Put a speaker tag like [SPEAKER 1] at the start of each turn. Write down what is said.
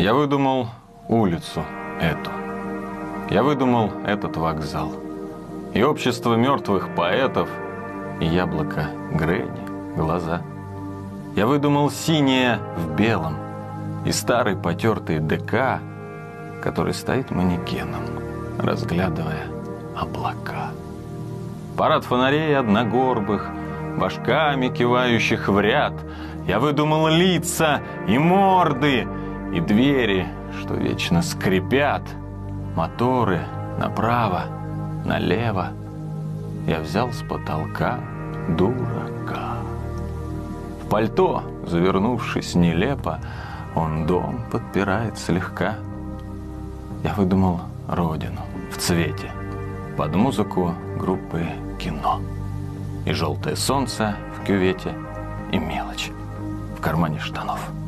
[SPEAKER 1] Я выдумал улицу эту. Я выдумал этот вокзал. И общество мертвых поэтов, и яблоко Грэнни, глаза. Я выдумал синее в белом, и старый потертый ДК, который стоит манекеном, разглядывая облака. Парад фонарей одногорбых, башками кивающих в ряд. Я выдумал лица и морды, и двери, что вечно скрипят. Моторы направо, налево. Я взял с потолка дурака. В пальто, завернувшись нелепо, он дом подпирает слегка. Я выдумал родину в цвете под музыку группы «Кино». И желтое солнце в кювете, и мелочь в кармане штанов.